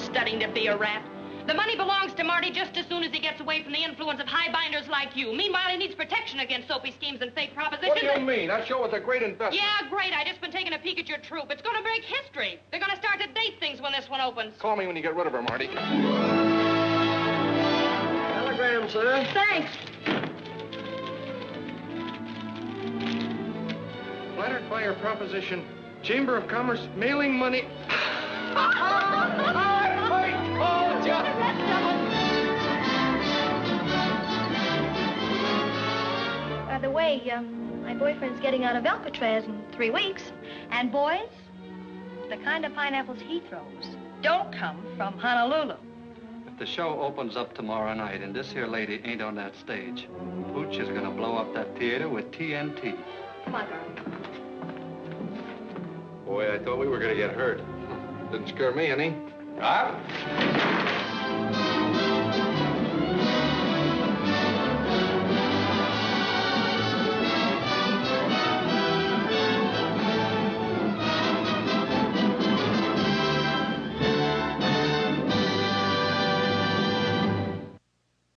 studying to be a rat. The money belongs to Marty just as soon as he gets away from the influence of highbinders like you. Meanwhile, he needs protection against soapy schemes and fake propositions. What do you mean? That show was a great investment. Yeah, great. I just been taking a peek at your troupe. It's going to break history. They're going to start to date things when this one opens. Call me when you get rid of her, Marty. Telegram, sir. Thanks. Flattered by your proposition. Chamber of Commerce mailing money. Way, um, my boyfriend's getting out of Alcatraz in three weeks. And boys, the kind of pineapples he throws don't come from Honolulu. If the show opens up tomorrow night and this here lady ain't on that stage, Pooch is gonna blow up that theater with TNT. Come on, darling. Boy, I thought we were gonna get hurt. Didn't scare me any. Huh?